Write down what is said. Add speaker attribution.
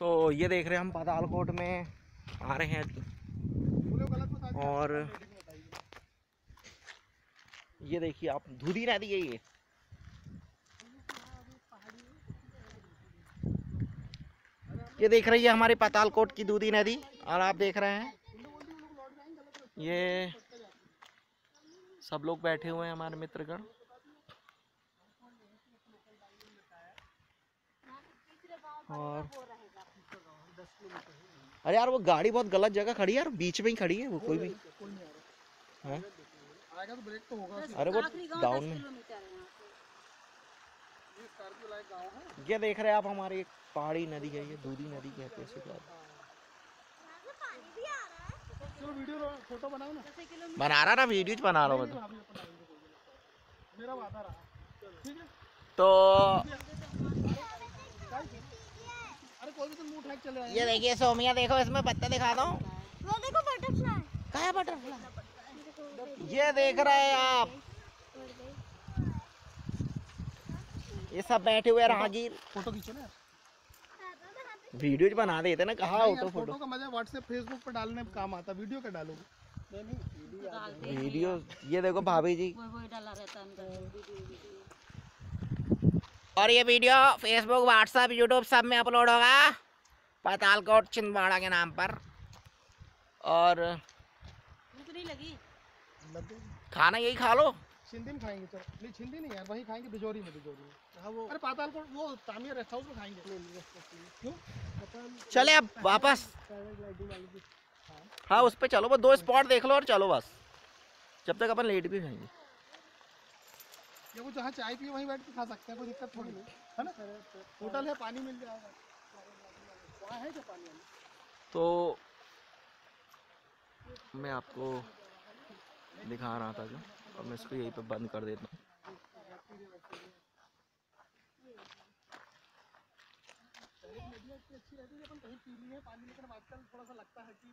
Speaker 1: तो ये देख रहे हैं हम पातालकोट में आ रहे हैं। और ये देखिए आप, धुधी नदी है ये। ये देख रही है हमारी पातालकोट की दूधी नदी, और आप देख रहे हैं, ये सब लोग बैठे हुए हैं, हमारे मित्रगण। और अरे यार वो गाड़ी बहुत गलत जगह खड़ी है यार बीच में ही खड़ी है वो कोई भी हाँ?
Speaker 2: आएगा तो ब्रेक तो होगा
Speaker 1: अरे वो डाउन में ये देख रहे हैं आप हमारी एक पहाड़ी नदी है ये दूधी नदी कहते हैं इसे शायद।
Speaker 2: चलो वीडियो फ़ोटो बनाओ ना
Speaker 1: बना रहा ना वीडियो बना रहा हूँ मैं तो।
Speaker 2: अभी अपन आएँगे। मेरा वादा रहा ठीक है
Speaker 1: तो
Speaker 2: अरे कोई भी तुम मुँह उठा के चले आए
Speaker 1: ये देखिए सोमिया देखो इसमें पत्ता दिखा दो।
Speaker 3: वो देखो बटरफ्लाई
Speaker 1: कहा बटरफ्लाई ये देख रहे हैं आप। ये सब बैठे हुए राहगीर।
Speaker 2: फ़ोटो खींचो ना
Speaker 1: वीडियो बना देते ना कहा फ़ोटो
Speaker 2: फ़ोटो का मज़ा व्हाट्सएप फेसबुक पर डालने में काम आता वीडियो का डालोगे?
Speaker 1: वीडियो ये देखो भाभी जी। और ये वीडियो फेसबुक व्हाट्सएप यूट्यूब सब में अपलोड होगा। पातालकोट छिंदवाड़ा के नाम पर। और खाना यही खा लो।
Speaker 2: छिंदी में खाएँगे चलो नहीं छिंदी नहीं यार वही खाएँगे बिजोरी में बिजोरी में। हाँ वो अरे पाताल को वो तामिया रेस्ट हाउस में खाएँगे। क्यों?
Speaker 1: चले अब वापस। हाँ उस पे चलो बस दो स्पॉट देख लो और चलो बस। जब तक अपन लेट भी खाएँगे।
Speaker 2: ये वो जहाँ चाय पिए वहीं बैठ के खा सकते हैं कोई दिक्कत थोड़ी नहीं। है ना? होटल है पानी मिल जाएगा।
Speaker 1: तो मैं आपको दिखा रहा था जो, और मैं इसको यहीं पे बंद कर देता हूँ।
Speaker 2: पानी लेकिन आजकल थोड़ा सा लगता है कि